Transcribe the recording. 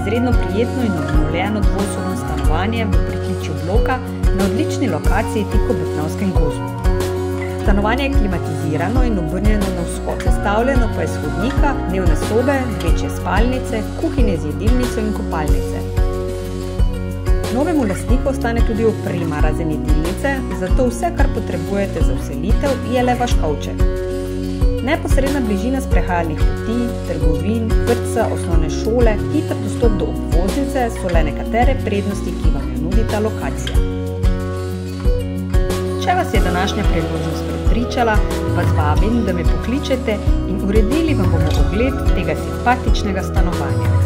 izredno prijetno in obnovljeno dvosobno stanovanje v pritličju bloka na odlični lokaciji tik ob Brnavskem gozdu. Stanovanje je klimatizirano in obrnjeno na vzhod, sestavljeno pa je iz hodnika, dnevne sobe, večje spalnice, kuhinje z jedilnico in kopalnice. Novemu lastniku ostane tudi oprema razen jedilnice, zato vse, kar potrebujete za vselitev, je le vaš kavček. Neposredna bližina sprehajalnih poti, trgovin, vrtca, osnovne šole, hiter dostop do obvoznice so le nekatere prednosti, ki vam jo nudi ta lokacija. Če vas je današnja priložnost prepričala, vas vabim, da me pokličete in uredili vam bomo ogled tega simpatičnega stanovanja.